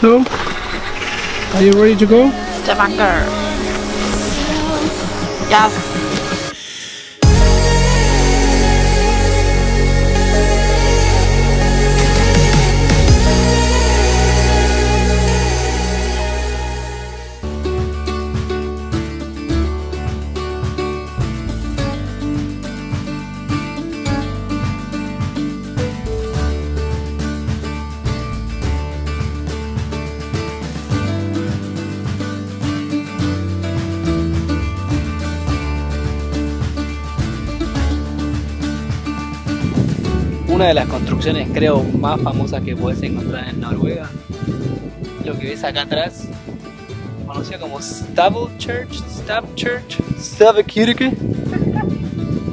So, are you ready to go? Stavanger. Yes. Una de las construcciones creo más famosas que puedes encontrar en Noruega. Lo que ves acá atrás, conocida como Stable Church, Stab Church.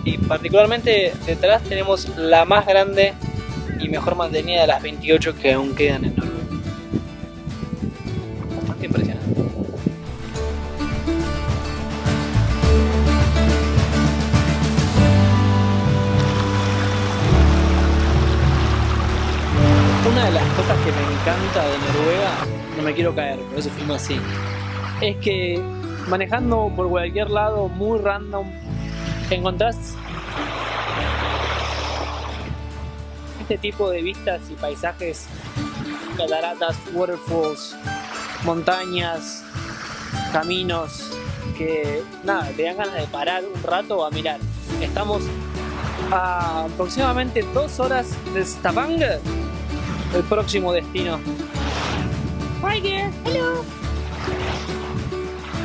Y particularmente detrás tenemos la más grande y mejor mantenida de las 28 que aún quedan en Noruega. Bastante impresionante. Que me encanta de Noruega, no me quiero caer, por eso filmo así, es que manejando por cualquier lado muy random, encontrás este tipo de vistas y paisajes, cataratas, waterfalls, montañas, caminos, que nada, te dan ganas de parar un rato a mirar. Estamos a aproximadamente dos horas de Stavanger, el próximo destino. Hi there, hello.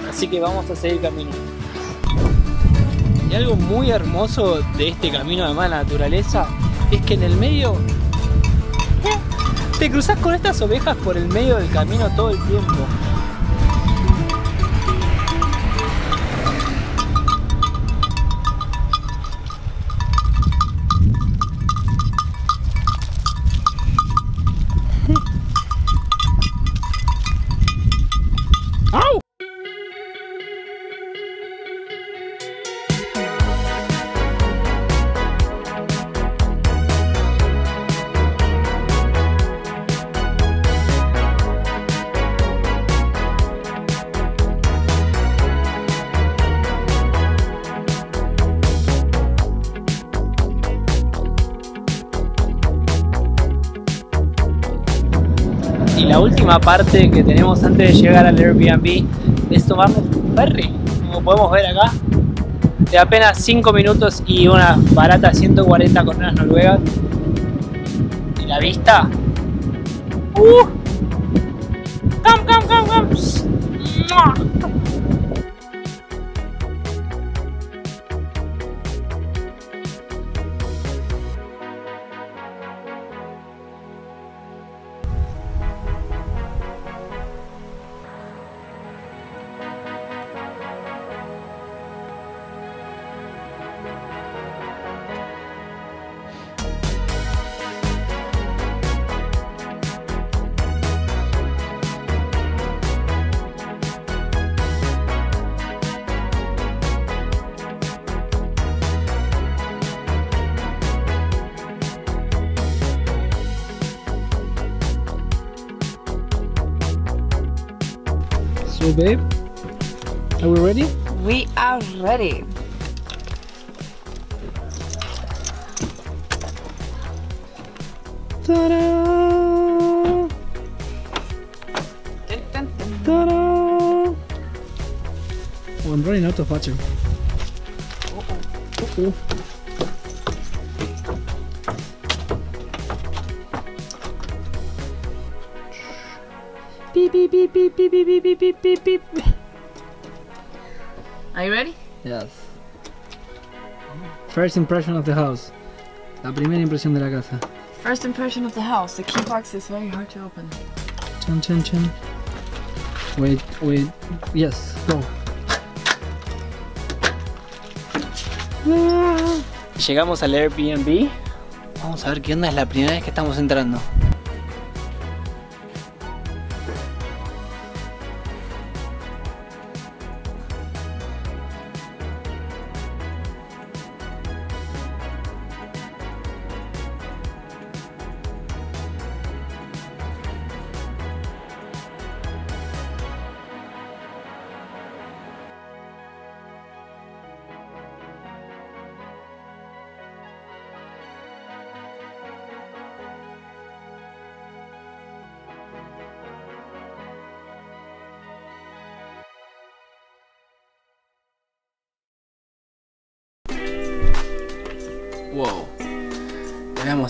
Así que vamos a seguir camino. Y algo muy hermoso de este camino además de la naturaleza es que en el medio te cruzas con estas ovejas por el medio del camino todo el tiempo. Parte que tenemos antes de llegar al Airbnb es tomarnos un ferry, como podemos ver acá, de apenas 5 minutos y una barata 140 coronas noruegas. Y la vista. ¡Uh! Babe, are we ready? We are ready. Ta-da! Ta-da! Oh, I'm running out of water. Uh-oh. Beep beep, beep, beep, beep, beep, beep. Are you ready? Yes. First impression of the house. La primera impresión de la casa. First impression of the house. The key box is very hard to open. Chan, chan, chan. Wait, wait. Yes, go. Llegamos al Airbnb. Vamos a ver qué onda. Es la primera vez que estamos entrando.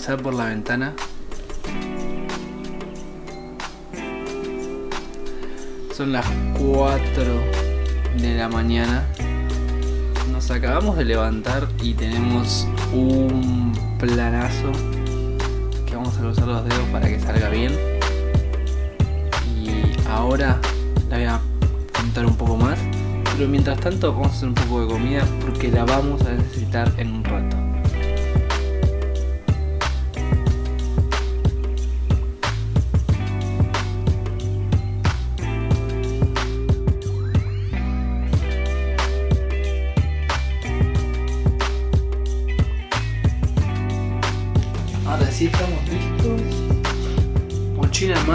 Vamos a ver por la ventana. Son las 4 de la mañana. Nos acabamos de levantar y tenemos un planazo que vamos a cruzar los dedos para que salga bien. Y ahora la voy a contar un poco más. Pero mientras tanto vamos a hacer un poco de comida porque la vamos a necesitar en un rato.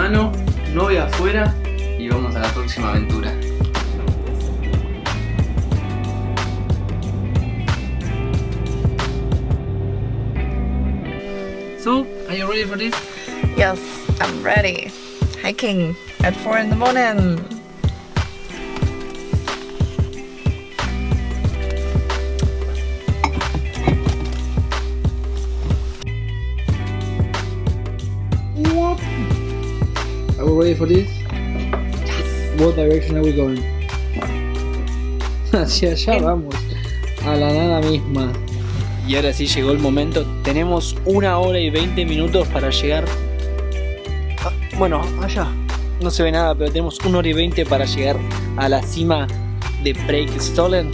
Mano, novia afuera y vamos a la próxima aventura. So, are you ready for this? Yes, I'm ready. Hiking at 4 in the morning. Ready for this? What direction are we going? Hacia allá vamos. A la nada misma. Y ahora sí llegó el momento. Tenemos una hora y 20 minutos para llegar. Ah, bueno, allá. No se ve nada, pero tenemos una hora y 20 para llegar a la cima de Breakstollen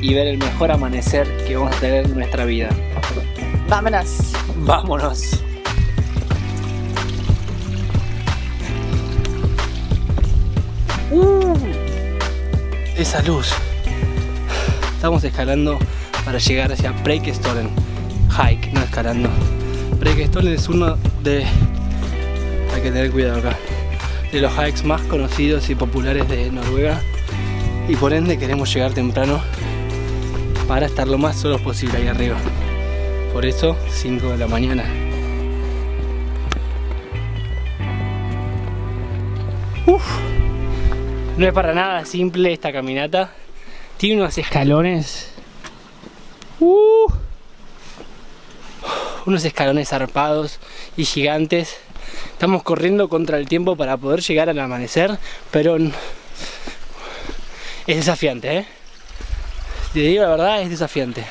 y ver el mejor amanecer que vamos a tener en nuestra vida. Vámonos. Vámonos. Luz. Estamos escalando para llegar hacia Breakstollen. Hike, no escalando. Breakstollen es uno de. Hay que tener cuidado acá. De los hikes más conocidos y populares de Noruega. Y por ende queremos llegar temprano para estar lo más solos posible ahí arriba. Por eso, 5 de la mañana. Uf. No es para nada simple esta caminata. Tiene unos escalones. Uh. unos escalones zarpados y gigantes. Estamos corriendo contra el tiempo para poder llegar al amanecer, pero es desafiante, ¿eh? Te digo la verdad, es desafiante.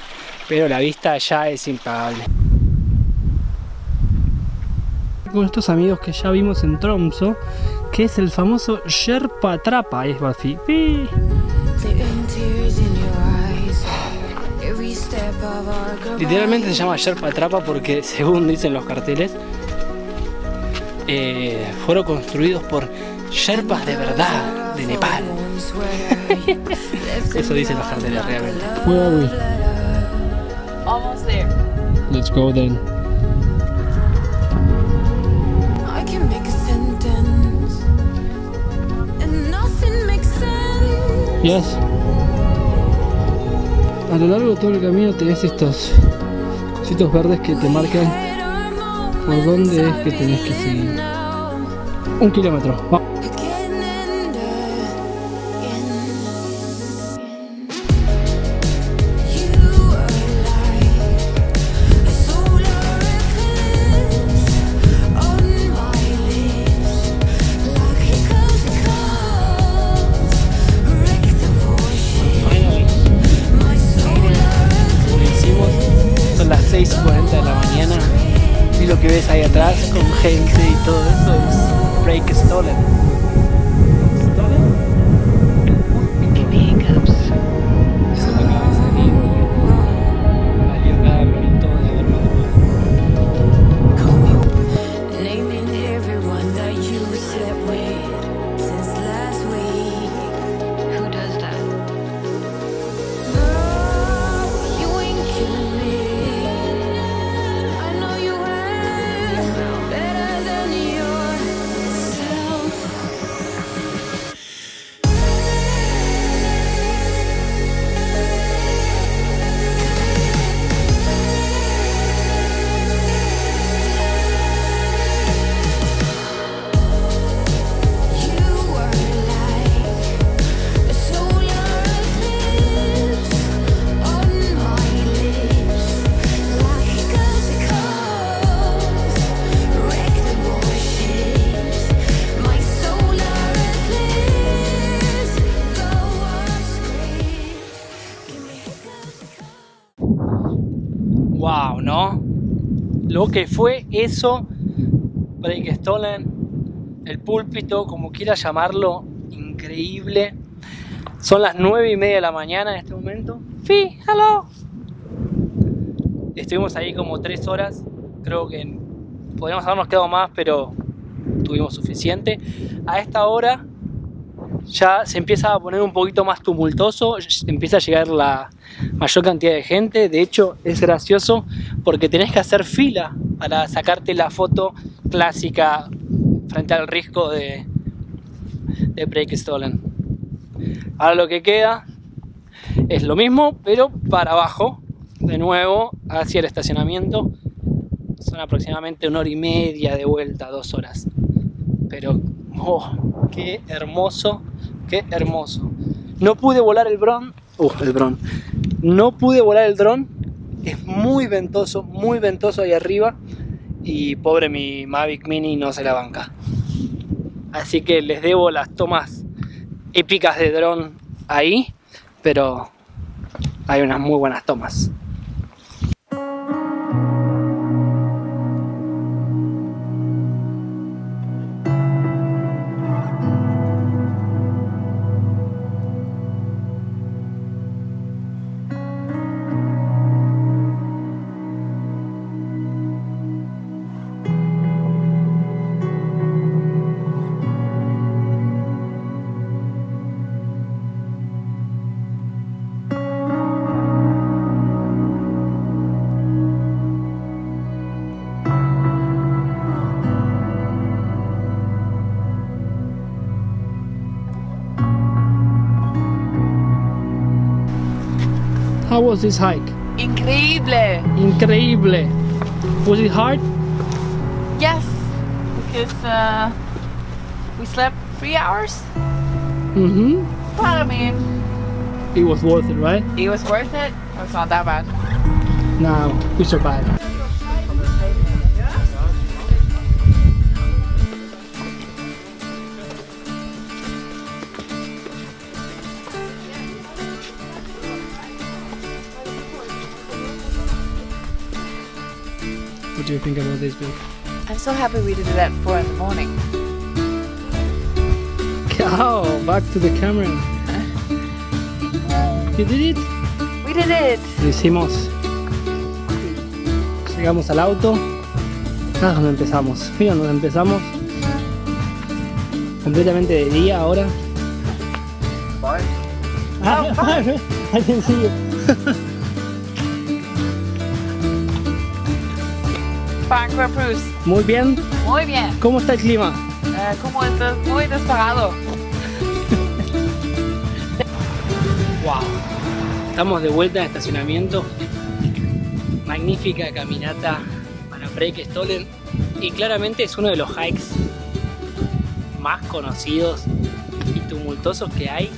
Pero la vista ya es impagable. Con estos amigos que ya vimos en Tromso, que es el famoso Sherpa Trapa, es así. ¡Pi! Literalmente se llama Sherpa Trapa porque, según dicen los carteles, eh, fueron construidos por Sherpas de verdad de Nepal. Eso dicen los carteles realmente. Where are we? Almost there. Let's go then. A lo largo de todo el camino tenés estos cositos verdes que te marcan por dónde es que tenés que seguir. Un kilómetro. Lo que fue eso, Break Stolen, el púlpito, como quiera llamarlo, increíble. Son las 9 y media de la mañana en este momento. Hello. Estuvimos ahí como 3 horas. Creo que podríamos habernos quedado más, pero tuvimos suficiente. A esta hora ya se empieza a poner un poquito más tumultuoso, empieza a llegar la mayor cantidad de gente. De hecho, es gracioso porque tenés que hacer fila para sacarte la foto clásica frente al risco de, de Break Stolen. Ahora lo que queda es lo mismo, pero para abajo, de nuevo hacia el estacionamiento. Son aproximadamente una hora y media de vuelta, dos horas. Pero, oh, qué hermoso, qué hermoso. No pude volar el dron, uh, el dron. No pude volar el dron. Es muy ventoso, muy ventoso ahí arriba. Y pobre mi Mavic Mini no se la banca. Así que les debo las tomas épicas de dron ahí, pero hay unas muy buenas tomas. How was this hike? Increíble. Increíble. Was it hard? Yes, because uh, we slept three hours. Mm-hmm. But I mean, It was worth it, right? it was worth it. It was not that bad. Now we survived. What do you think about this, Bill? I'm so happy we did it at four in the morning. Oh, back to the camera. You did it? We did it. Lo hicimos. Llegamos al auto. Ah, donde empezamos. Mira, donde empezamos. Completamente de día ahora. Ah, I can see you. Vancouver Bruce. Muy bien. Muy bien. ¿Cómo está el clima? Eh. Muy desparado. Wow. Estamos de vuelta en estacionamiento. Magnífica caminata para Break Stolen. Y claramente es uno de los hikes más conocidos y tumultuosos que hay.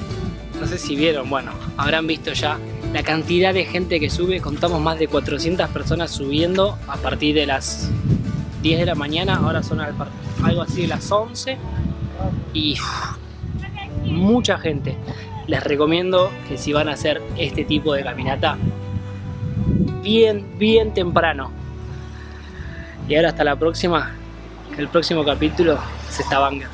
No sé si vieron, bueno, habrán visto ya la cantidad de gente que sube. Contamos más de 400 personas subiendo a partir de las 10 de la mañana. Ahora son algo así de las 11. Y mucha gente. Les recomiendo que si van a hacer este tipo de caminata, bien, bien temprano. Y ahora hasta la próxima, el próximo capítulo es esta banga.